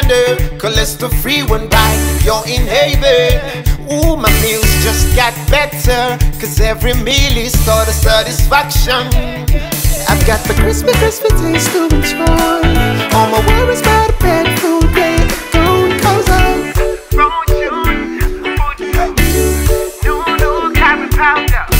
slander, cholesterol free one by your inhaler. Ooh, my meals just got better, cause every meal is sort of satisfaction. I've got the crispy, crispy taste to enjoy. All my worries about a bad food day, food goes on. Wrong shoes, food, no, no, no, powder.